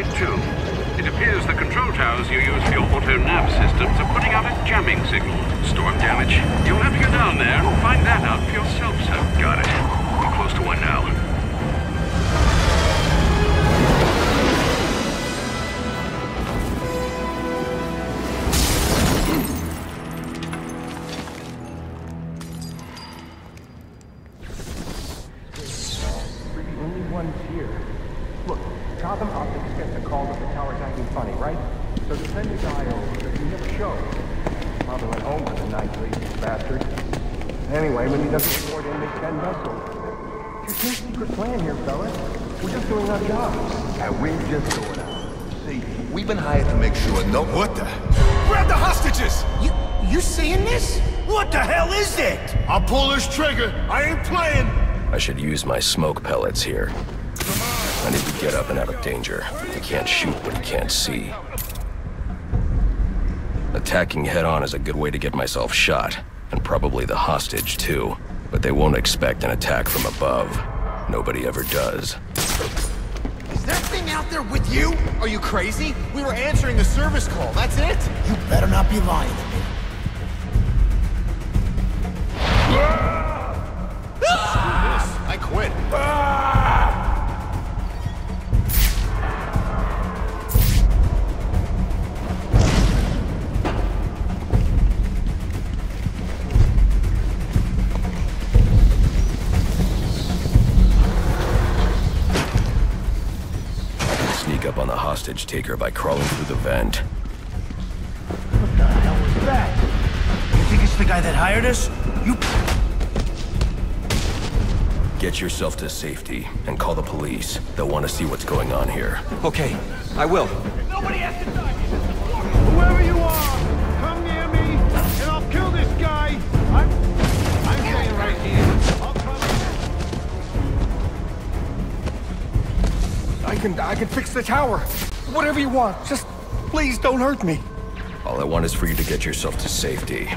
it. It appears the control towers you use for your auto nav systems are putting out a jamming signal. Storm damage. You'll have to go down there and find that out for yourself, sir. Got it. We're close to one now. We're the only ones here. Look, Gotham Optics gets a call that the tower's acting funny, right? So they send a guy over, but he never shows. Probably went home for the night, lazy bastard. Anyway, when he doesn't report in, they send us over. There's no secret plan here, fellas. We're just doing our jobs. And we're just doing ours. See, we've been hired to make sure no... What the? Grab the hostages! You, you seeing this? What the hell is it? I'll pull this trigger. I ain't playing. I should use my smoke pellets here. I need to get up and out of danger. He can't shoot what he can't see. Attacking head-on is a good way to get myself shot, and probably the hostage too. But they won't expect an attack from above. Nobody ever does. Is that thing out there with you? Are you crazy? We were answering a service call, that's it? You better not be lying to me. Sneak up on the hostage taker by crawling through the vent. What the hell was that? You think it's the guy that hired us? You... Get yourself to safety and call the police. They'll want to see what's going on here. Okay, I will. Whoever you I can, I can fix the tower. Whatever you want. Just please don't hurt me. All I want is for you to get yourself to safety.